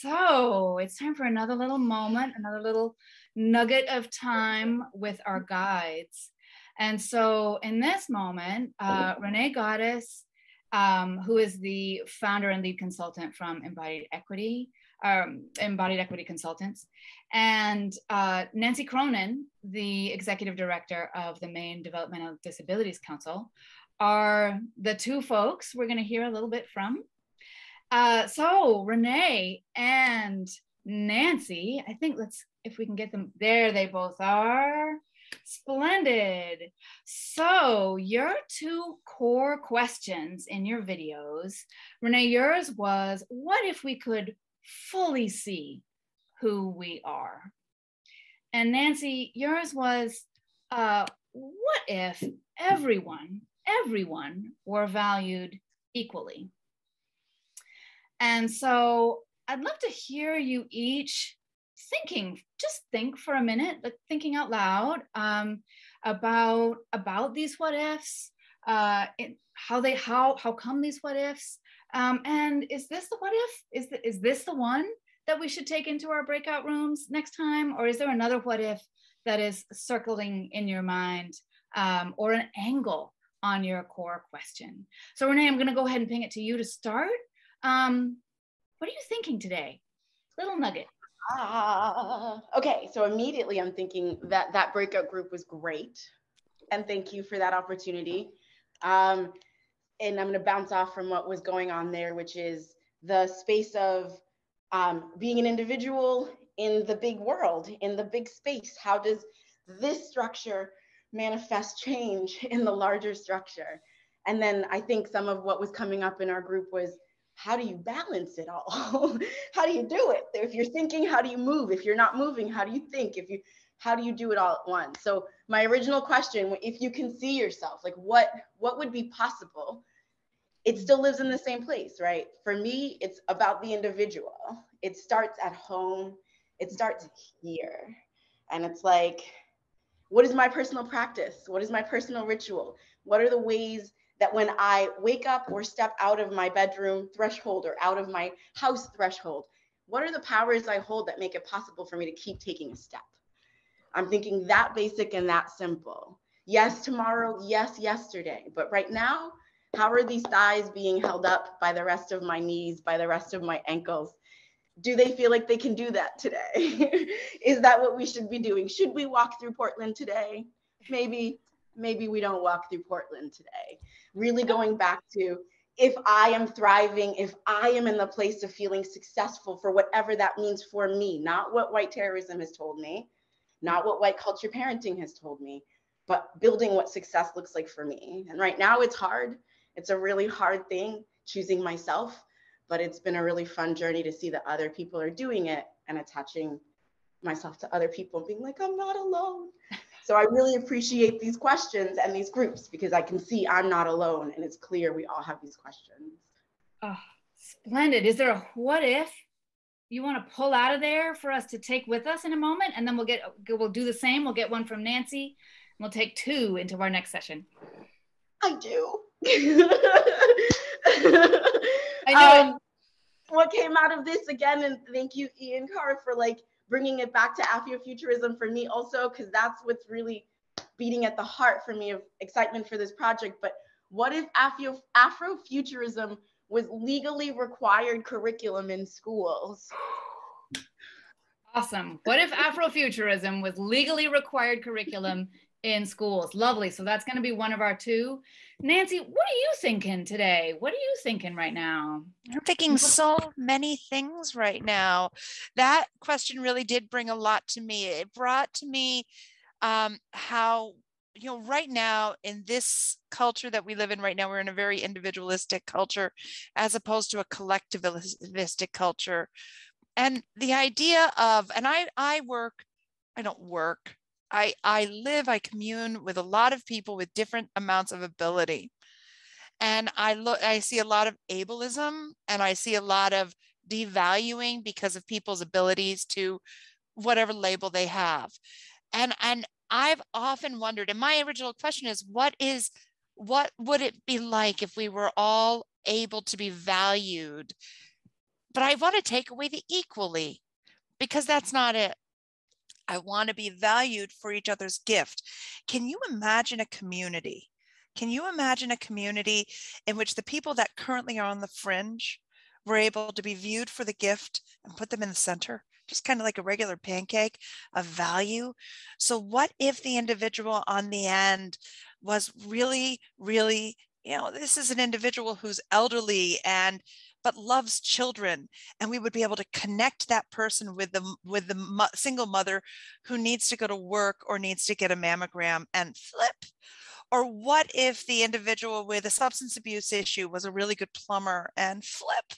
so it's time for another little moment, another little nugget of time with our guides. And so in this moment, uh, Renee Goddess, um, who is the founder and lead consultant from Embodied Equity, um, Embodied Equity Consultants, and uh, Nancy Cronin, the executive director of the Maine Developmental Disabilities Council, are the two folks we're going to hear a little bit from. Uh, so Renee and Nancy, I think let's, if we can get them, there they both are. Splendid. So, your two core questions in your videos, Renee, yours was what if we could fully see who we are? And Nancy, yours was uh, what if everyone, everyone were valued equally? And so I'd love to hear you each thinking, just think for a minute, like thinking out loud um, about about these what ifs, uh, how they how how come these what ifs, um, and is this the what if? Is the, is this the one that we should take into our breakout rooms next time, or is there another what if that is circling in your mind, um, or an angle on your core question? So Renee, I'm going to go ahead and ping it to you to start. Um, what are you thinking today? Little nugget. Ah, okay, so immediately I'm thinking that that breakout group was great. And thank you for that opportunity. Um, and I'm going to bounce off from what was going on there, which is the space of um, being an individual in the big world, in the big space. How does this structure manifest change in the larger structure? And then I think some of what was coming up in our group was how do you balance it all? how do you mm-hmm. do it? If you're thinking, how do you move? If you're not moving, how do you think? If you how do you do it all at once? So my original question, if you can see yourself, like what what would be possible? It still lives in the same place, right? For me, it's about the individual. It starts at home. It starts mm-hmm. here. And it's like, what is my personal practice? What is my personal ritual? What are the ways that when I wake up or step out of my bedroom threshold or out of my house threshold, what are the powers I hold that make it possible for me to keep taking a step? I'm thinking that basic and that simple. Yes, tomorrow, yes, yesterday. But right now, how are these thighs being held up by the rest of my knees, by the rest of my ankles? Do they feel like they can do that today? Is that what we should be doing? Should we walk through Portland today? Maybe maybe we don't walk through Portland today. Really going back to if I am thriving, if I am in the place of feeling successful for whatever that means for me, not what white terrorism has told me, not what white culture parenting has told me, but building what success looks like for me. And right now it's hard. It's a really hard thing choosing myself, but it's been a really fun journey to see that other people are doing it and attaching myself to other people and being like, I'm not alone. So I really appreciate these questions and these groups because I can see I'm not alone and it's clear we all have these questions. Oh, splendid. Is there a what if you want to pull out of there for us to take with us in a moment? And then we'll get, we'll do the same. We'll get one from Nancy and we'll take two into our next session. I do. I know. Um, what came out of this again, and thank you, Ian Carr, for like bringing it back to Afrofuturism for me also, because that's what's really beating at the heart for me of excitement for this project. But what if Afro Afrofuturism was legally required curriculum in schools? Awesome. What if Afrofuturism was legally required curriculum in schools? Lovely. So that's going to be one of our two. Nancy, what are you thinking today? What are you thinking right now? I'm thinking so many things right now. That question really did bring a lot to me. It brought to me um, how, you know, right now in this culture that we live in right now, we're in a very individualistic culture as opposed to a collectivistic culture. And the idea of, and I, I work, I don't work, I, I live, I commune with a lot of people with different amounts of ability. And I look, I see a lot of ableism and I see a lot of devaluing because of people's abilities to whatever label they have. And, and I've often wondered, and my original question is, what is, what would it be like if we were all able to be valued but I want to take away the equally because that's not it. I want to be valued for each other's gift. Can you imagine a community? Can you imagine a community in which the people that currently are on the fringe were able to be viewed for the gift and put them in the center? Just kind of like a regular pancake of value. So, what if the individual on the end was really, really, you know, this is an individual who's elderly and but loves children and we would be able to connect that person with the with the mo- single mother who needs to go to work or needs to get a mammogram and flip or what if the individual with a substance abuse issue was a really good plumber and flip?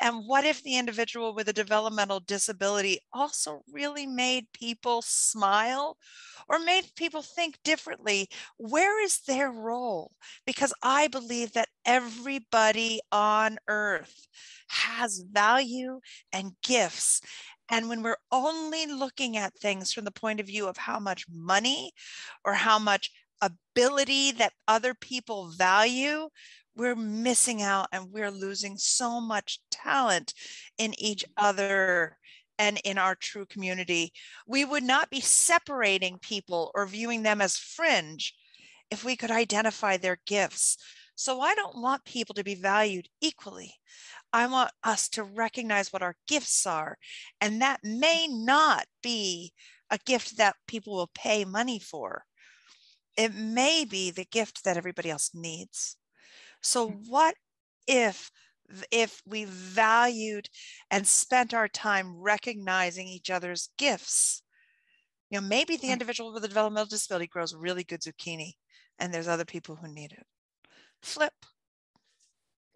And what if the individual with a developmental disability also really made people smile or made people think differently? Where is their role? Because I believe that everybody on earth has value and gifts. And when we're only looking at things from the point of view of how much money or how much ability that other people value, we're missing out and we're losing so much talent in each other and in our true community. We would not be separating people or viewing them as fringe if we could identify their gifts. So I don't want people to be valued equally. I want us to recognize what our gifts are. And that may not be a gift that people will pay money for it may be the gift that everybody else needs. So mm. what if if we valued and spent our time recognizing each other's gifts? You know, maybe the mm. individual with a developmental disability grows really good zucchini and there's other people who need it. Flip.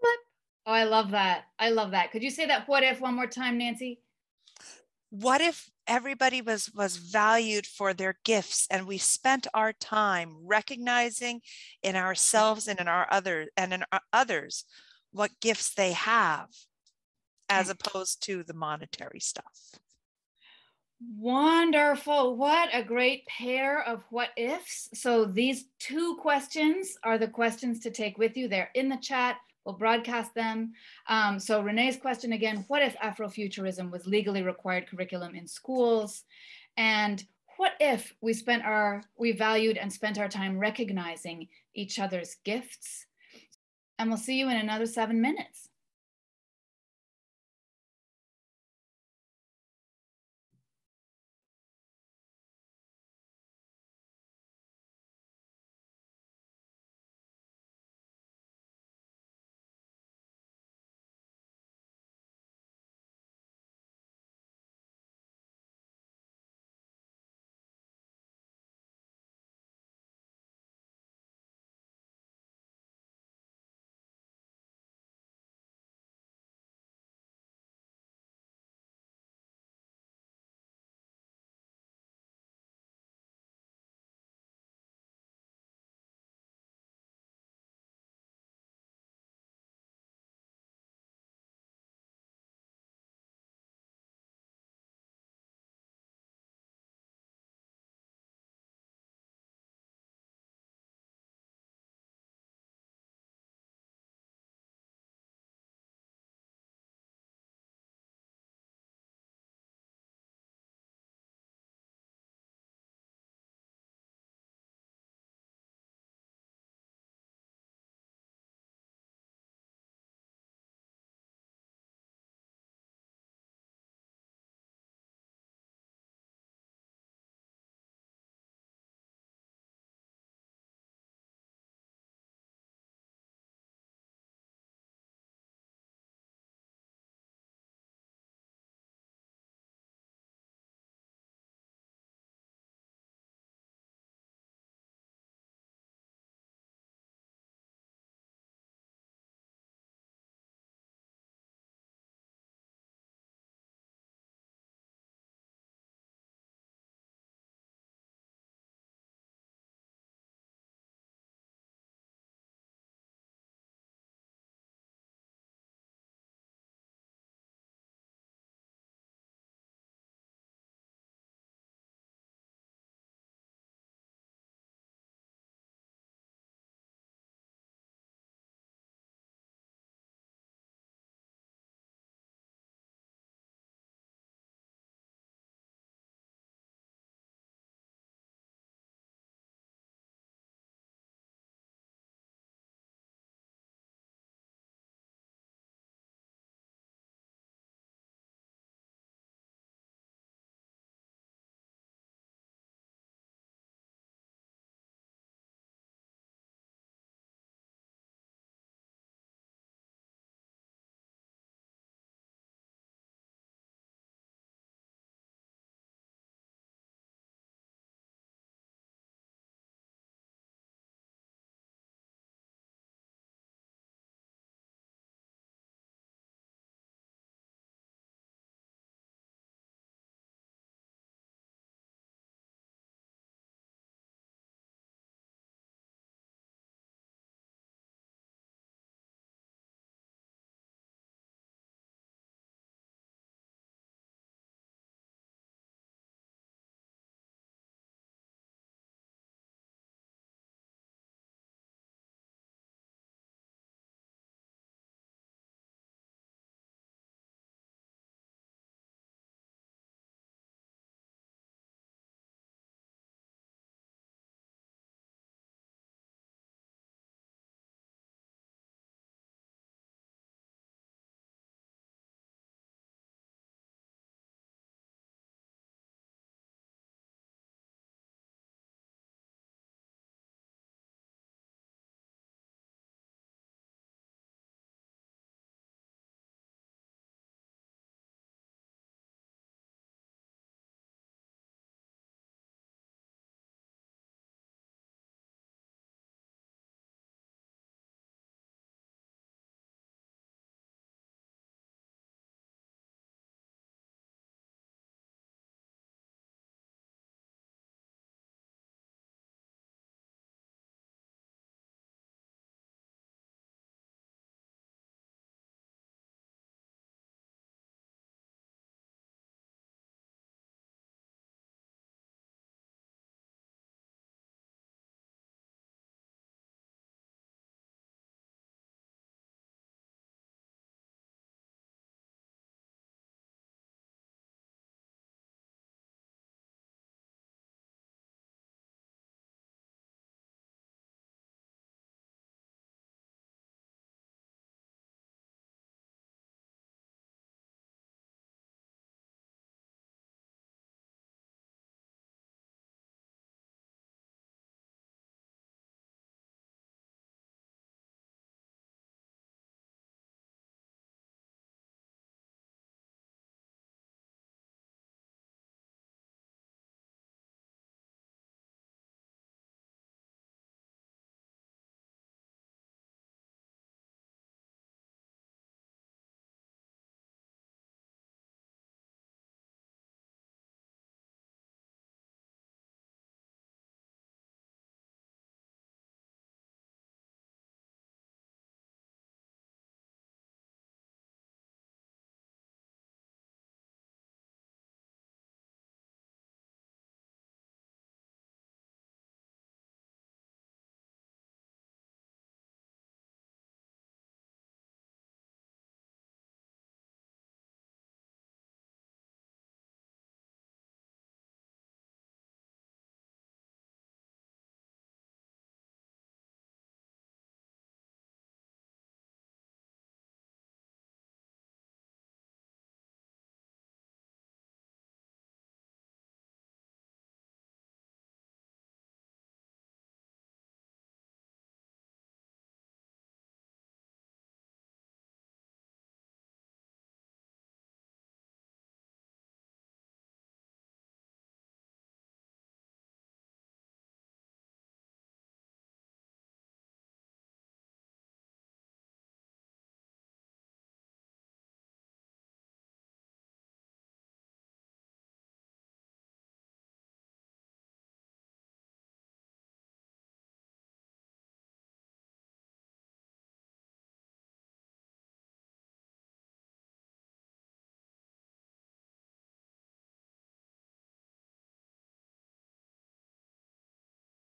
Flip. Oh, I love that. I love that. Could you say that what if one more time, Nancy? What if everybody was was valued for their gifts and we spent our time recognizing in ourselves and in our other and in our others what gifts they have as mm. opposed to the monetary stuff Wonderful. What a great pair of what ifs. So, these two questions are the questions to take with you. They're in the chat. We'll broadcast them. Um, so Renee's question again, what if Afrofuturism was legally required curriculum in schools? And what if we spent our, we valued and spent our time recognizing each other's gifts? And we'll see you in another seven minutes.